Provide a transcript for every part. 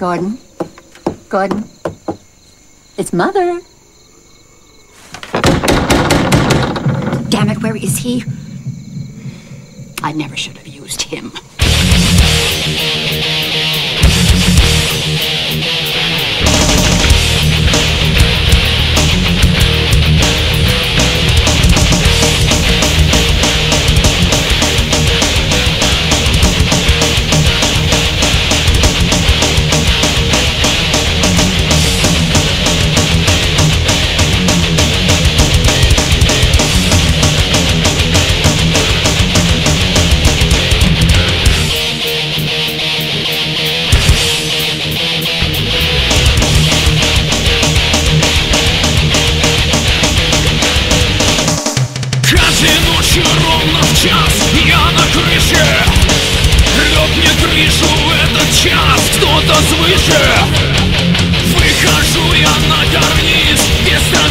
Gordon? Gordon? It's Mother. Damn it, where is he? I never should have used him. В этот час кто-то свыше. Выхожу я на карниз без страховки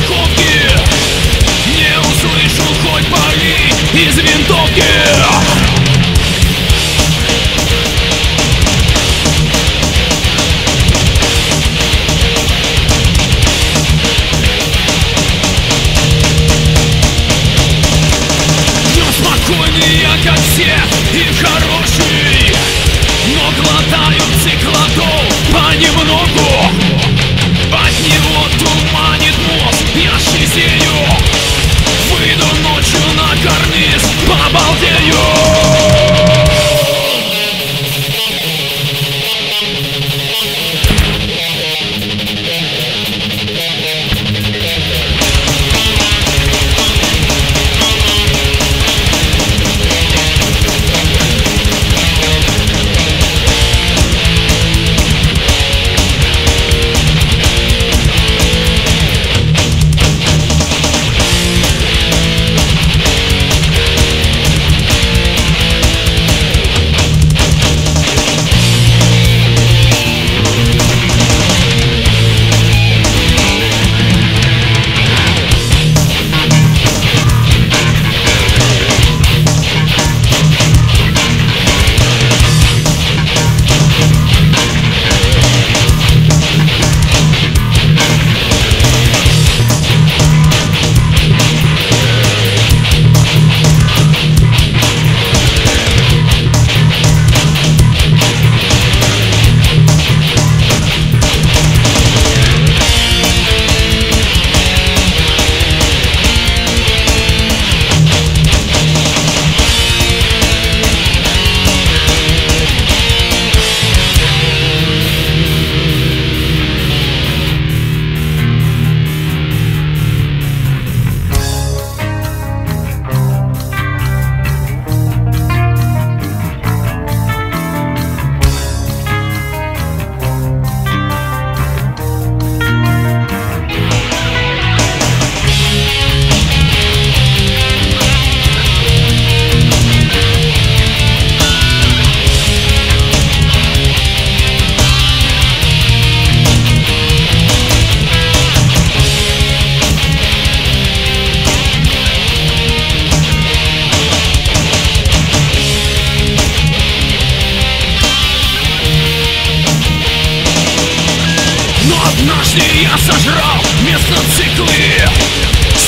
однажды я сожрал вместо циклы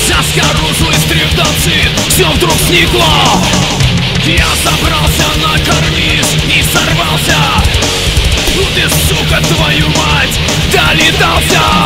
Соскорузлый стриптоцит, все вдруг сникло. Я забрался на карниз и сорвался. Ну ты, сука, твою мать, долетался